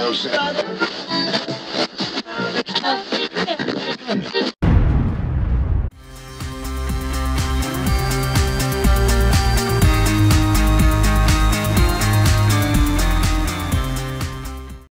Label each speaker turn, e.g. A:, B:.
A: Música